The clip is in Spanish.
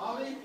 Abi